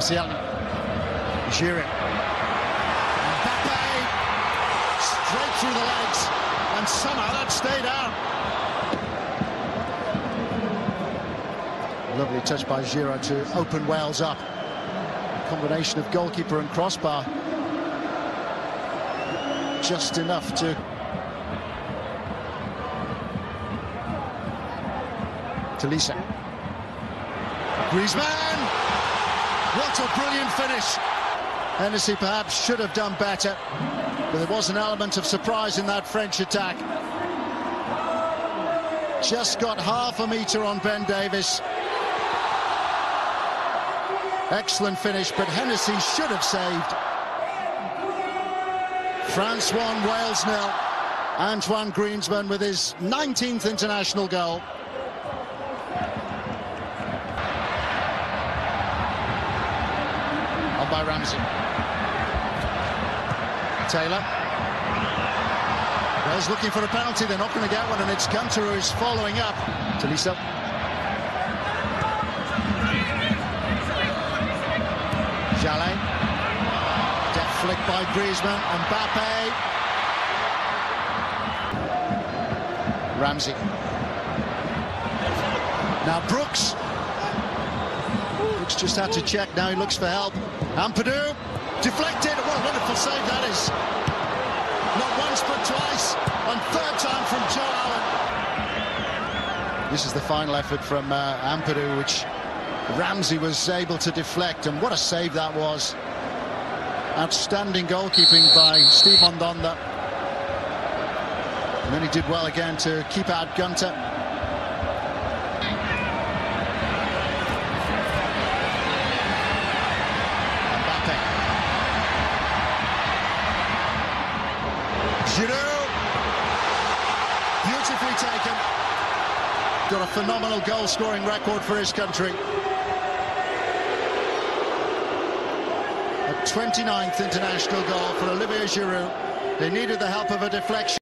Koscielny. Giroud. Mbappe. Straight through the legs. And somehow that stayed out. Lovely touch by Giroud to open Wales up. A combination of goalkeeper and crossbar. Just enough to Tolisso. Griezmann! What a brilliant finish! Hennessy perhaps should have done better, but there was an element of surprise in that French attack. Just got half a metre on Ben Davies. Excellent finish, but Hennessy should have saved. France 1, Wales nil. Antoine Griezmann with his 19th international goal. By Ramsey. Taylor. Wales looking for a penalty, they're not going to get one, and it's Gunter who is following up. Tolisso. Jallet. Deft flick by Griezmann. And Mbappe. Ramsey. Now Brooks. Just had to check. Now he looks for help. Ampadu. Deflected. What a wonderful save that is. Not once but twice. And third time from Joe Allen. This is the final effort from uh, Ampadu, which Ramsey was able to deflect. And what a save that was. Outstanding goalkeeping by Steve Mandanda. And then he did well again to keep out Gunter. Giroud. Beautifully taken. Got a phenomenal goal-scoring record for his country. A 29th international goal for Olivier Giroud. They needed the help of a deflection.